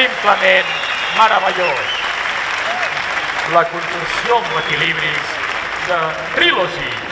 simplement meravellós. La construcció amb equilibris de Trilogy.